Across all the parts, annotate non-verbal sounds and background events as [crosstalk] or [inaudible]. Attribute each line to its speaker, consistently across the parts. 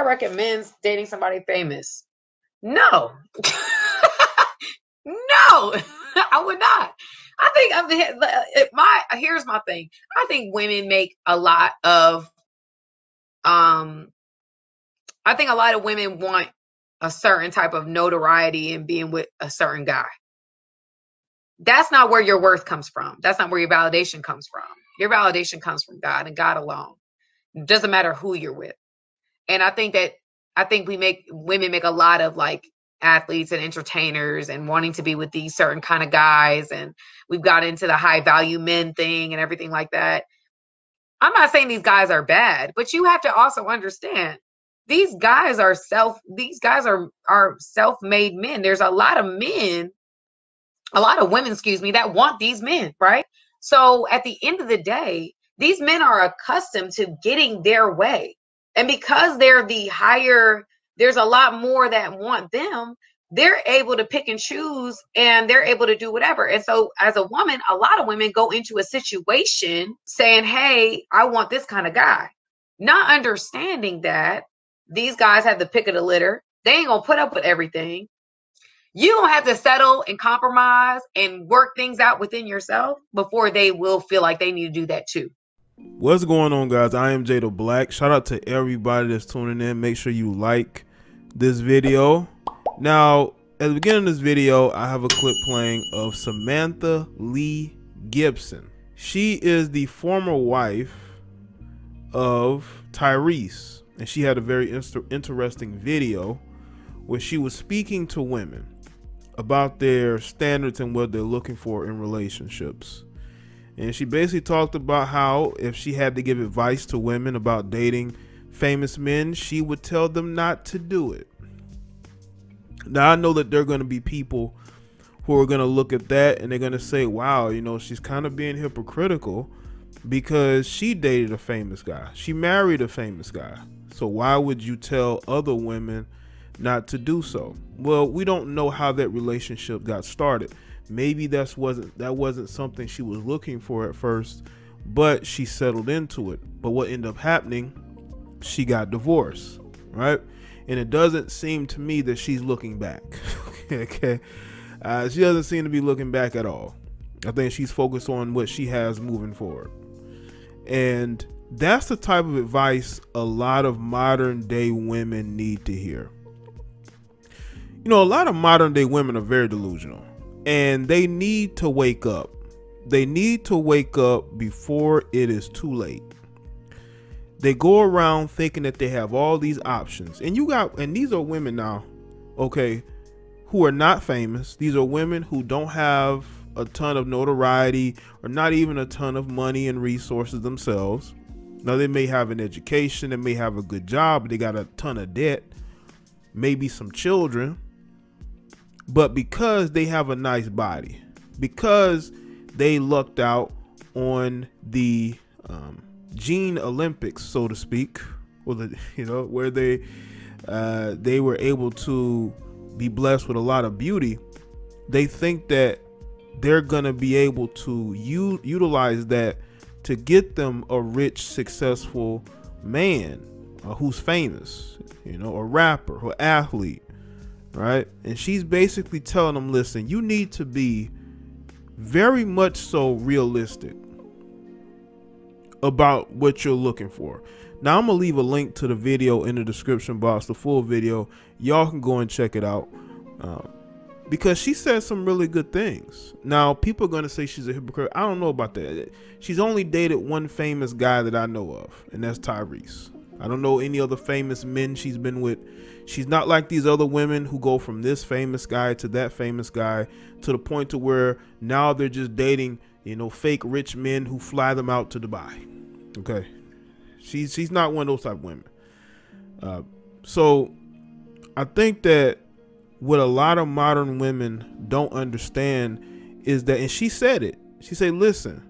Speaker 1: I recommend dating somebody famous? No. [laughs] no, [laughs] I would not. I think I'm the my here's my thing. I think women make a lot of um I think a lot of women want a certain type of notoriety and being with a certain guy. That's not where your worth comes from. That's not where your validation comes from. Your validation comes from God and God alone. It doesn't matter who you're with. And I think that I think we make women make a lot of like athletes and entertainers and wanting to be with these certain kind of guys and we've got into the high value men thing and everything like that. I'm not saying these guys are bad, but you have to also understand these guys are self these guys are are self-made men. There's a lot of men a lot of women, excuse me, that want these men, right? So at the end of the day, these men are accustomed to getting their way. And because they're the higher, there's a lot more that want them, they're able to pick and choose and they're able to do whatever. And so, as a woman, a lot of women go into a situation saying, Hey, I want this kind of guy, not understanding that these guys have the pick of the litter. They ain't gonna put up with everything you don't have to settle and compromise and work things out within yourself before they will feel like they need to do that too.
Speaker 2: What's going on, guys? I am Jaye De Black. Shout out to everybody that's tuning in. Make sure you like this video. Now, at the beginning of this video, I have a clip playing of Samantha Lee Gibson. She is the former wife of Tyrese, and she had a very interesting video where she was speaking to women about their standards and what they're looking for in relationships. And she basically talked about how if she had to give advice to women about dating famous men, she would tell them not to do it. Now, I know that there are going to be people who are going to look at that and they're going to say, wow, you know, she's kind of being hypocritical because she dated a famous guy. She married a famous guy. So why would you tell other women not to do so. Well, we don't know how that relationship got started. Maybe that's wasn't that wasn't something she was looking for at first, but she settled into it. But what ended up happening, she got divorced, right? And it doesn't seem to me that she's looking back. [laughs] okay. Uh, she doesn't seem to be looking back at all. I think she's focused on what she has moving forward. And that's the type of advice a lot of modern day women need to hear you know, a lot of modern day women are very delusional and they need to wake up. They need to wake up before it is too late. They go around thinking that they have all these options. And you got, and these are women now, okay, who are not famous. These are women who don't have a ton of notoriety or not even a ton of money and resources themselves. Now, they may have an education, they may have a good job, but they got a ton of debt, maybe some children but because they have a nice body, because they lucked out on the um, Gene Olympics, so to speak, or the [laughs] you know where they uh, they were able to be blessed with a lot of beauty, they think that they're gonna be able to u- utilize that to get them a rich, successful man uh, who's famous, you know, a rapper or athlete, right? And she's basically telling them, listen, you need to be very much so realistic about what you're looking for. Now I'm gonna leave a link to the video in the description box, the full video. Y'all can go and check it out. Um, because she said some really good things. Now, people are going to say she's a hypocrite. I don't know about that. She's only dated one famous guy that I know of, and that's Tyrese. I don't know any other famous men she's been with. She's not like these other women who go from this famous guy to that famous guy to the point to where now they're just dating, you know, fake rich men who fly them out to Dubai. Okay. She's she's not one of those type of women. Uh, so I think that what a lot of modern women don't understand is that and she said it. She said, listen,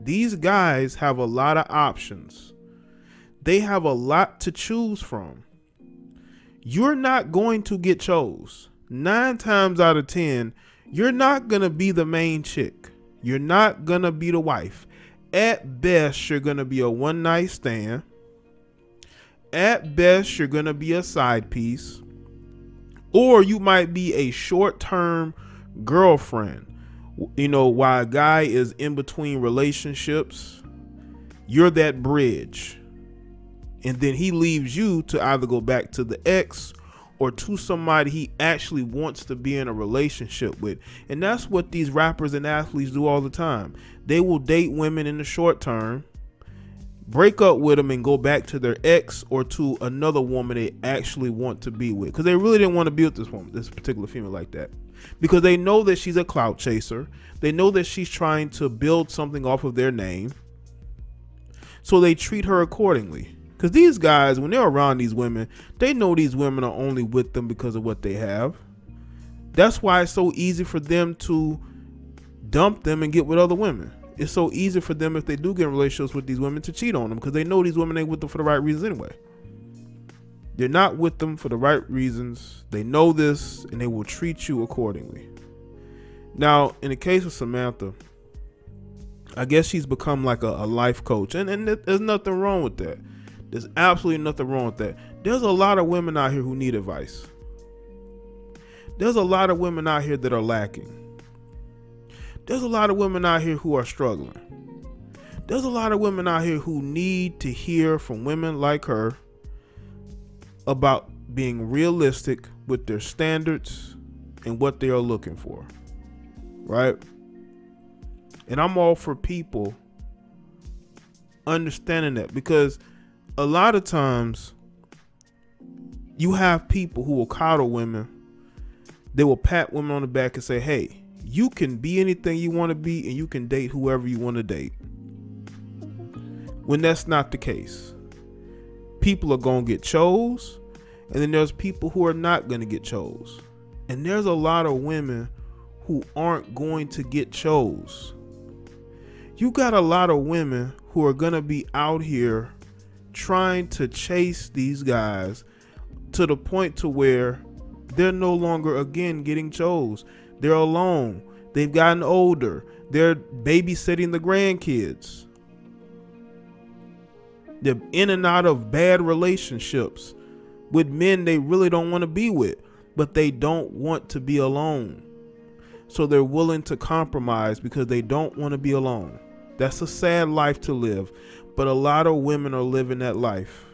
Speaker 2: these guys have a lot of options they have a lot to choose from. You're not going to get chose. Nine times out of 10, you're not going to be the main chick. You're not going to be the wife. At best, you're going to be a one night stand. at best, you're going to be a side piece, or you might be a short term girlfriend. You know, while a guy is in between relationships, you're that bridge. And then he leaves you to either go back to the ex or to somebody he actually wants to be in a relationship with. And that's what these rappers and athletes do all the time. They will date women in the short term, break up with them, and go back to their ex or to another woman they actually want to be with. Because they really didn't want to be with this woman, this particular female like that. Because they know that she's a clout chaser. They know that she's trying to build something off of their name. So they treat her accordingly. Because these guys, when they're around these women, they know these women are only with them because of what they have. That's why it's so easy for them to dump them and get with other women. It's so easy for them if they do get in relationships with these women to cheat on them because they know these women ain't with them for the right reasons anyway. They're not with them for the right reasons. They know this and they will treat you accordingly. Now, in the case of Samantha, I guess she's become like a, a life coach, and, and there's nothing wrong with that. There's absolutely nothing wrong with that. There's a lot of women out here who need advice. There's a lot of women out here that are lacking. There's a lot of women out here who are struggling. There's a lot of women out here who need to hear from women like her about being realistic with their standards and what they are looking for. Right? And I'm all for people understanding that because a lot of times you have people who will coddle women. They will pat women on the back and say, "Hey, you can be anything you want to be and you can date whoever you want to date." When that's not the case. People are going to get chose, and then there's people who are not going to get chose. And there's a lot of women who aren't going to get chose. You got a lot of women who are going to be out here trying to chase these guys to the point to where they're no longer again getting chose. They're alone. They've gotten older. They're babysitting the grandkids. They're in and out of bad relationships with men they really don't want to be with, but they don't want to be alone. So they're willing to compromise because they don't want to be alone. That's a sad life to live. But a lot of women are living that life.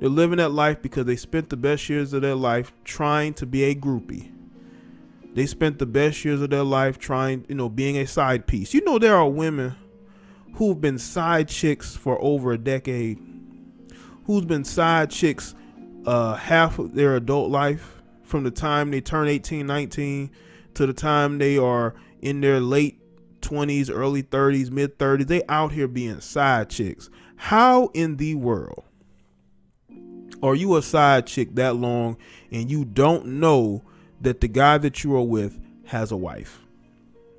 Speaker 2: They're living that life because they spent the best years of their life trying to be a groupie. They spent the best years of their life trying, you know, being a side piece. You know, there are women who've been side chicks for over a decade, who's been side chicks uh, half of their adult life from the time they turn 18, 19 to the time they are in their late 20s, early 30s, mid 30s. They out here being side chicks. How in the world are you a side chick that long and you don't know that the guy that you are with has a wife?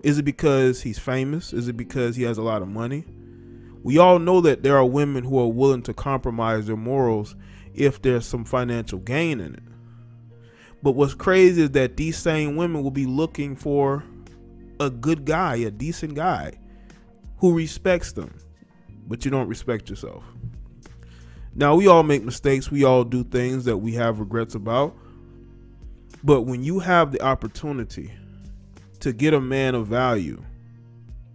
Speaker 2: Is it because he's famous? Is it because he has a lot of money? We all know that there are women who are willing to compromise their morals if there's some financial gain in it. But what's crazy is that these same women will be looking for a good guy, a decent guy who respects them, but you don't respect yourself. Now, we all make mistakes, we all do things that we have regrets about. But when you have the opportunity to get a man of value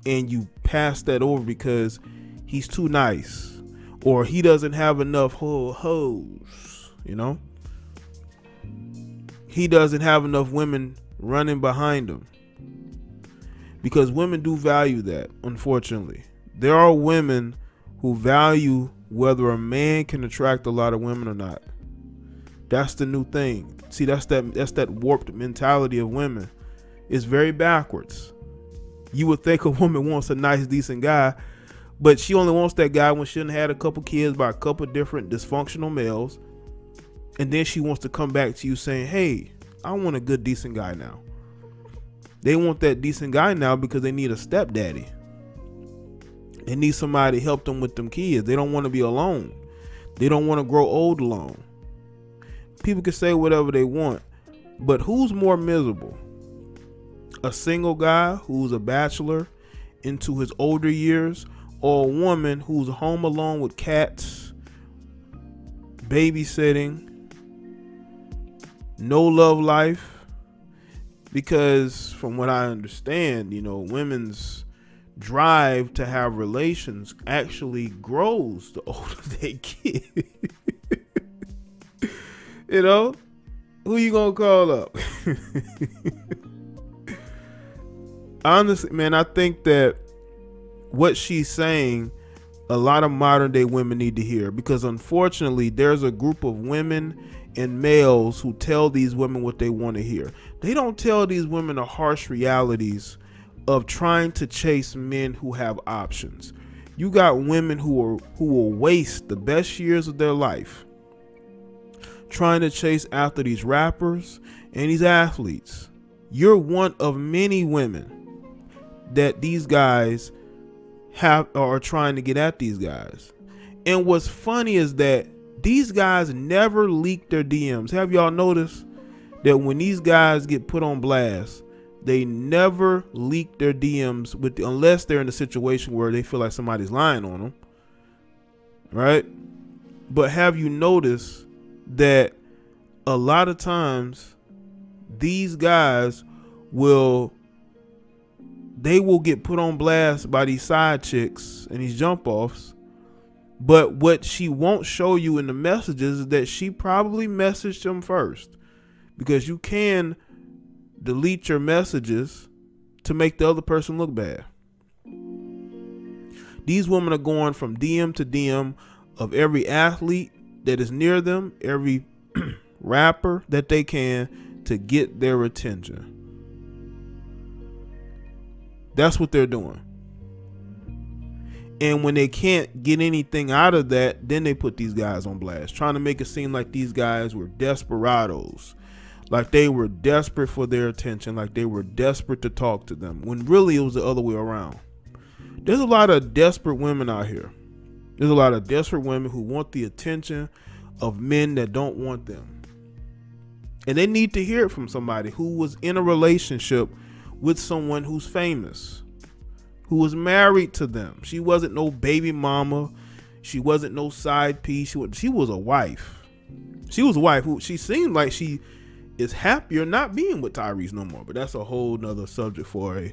Speaker 2: and you pass that over because he's too nice or he doesn't have enough ho hoes, you know? He doesn't have enough women running behind him because women do value that unfortunately. There are women who value whether a man can attract a lot of women or not. That's the new thing. See that's that that's that warped mentality of women. It's very backwards. You would think a woman wants a nice decent guy but she only wants that guy when she done had a couple kids by a couple different dysfunctional males and then she wants to come back to you saying hey i want a good decent guy now they want that decent guy now because they need a stepdaddy. They need somebody to help them with them kids. They don't want to be alone. They don't want to grow old alone. People can say whatever they want, but who's more miserable? A single guy who's a bachelor into his older years, or a woman who's home alone with cats, babysitting, no love life. Because from what I understand, you know, women's drive to have relations actually grows the [laughs] older they get. you know, who you gonna call up? [laughs] Honestly, man, I think that what she's saying a lot of modern day women need to hear because unfortunately there's a group of women and males who tell these women what they want to hear. They don't tell these women the harsh realities of trying to chase men who have options. You got women who are who will waste the best years of their life trying to chase after these rappers and these athletes. You're one of many women that these guys have are trying to get at these guys. And what's funny is that these guys never leak their DMs. Have y'all noticed that when these guys get put on blast, they never leak their DMs with unless they're in a situation where they feel like somebody's lying on them. Right? But have you noticed that a lot of times these guys will they will get put on blast by these side chicks and these jump offs. But what she won't show you in the messages is that she probably messaged them first. Because you can delete your messages to make the other person look bad. These women are going from DM to DM of every athlete that is near them, every [clears throat] rapper that they can to get their attention. That's what they're doing. And when they can't get anything out of that, then they put these guys on blast, trying to make it seem like these guys were desperados, like they were desperate for their attention, like they were desperate to talk to them, when really it was the other way around. There's a lot of desperate women out here. There's a lot of desperate women who want the attention of men that don't want them. And they need to hear it from somebody who was in a relationship with someone who's famous, who was married to them. She wasn't no baby mama. She wasn't no side piece. She was, she was a wife. She was a wife who she seemed like she is happier not being with Tyrese no more. But that's a whole nother subject for a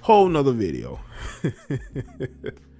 Speaker 2: whole nother video. [laughs]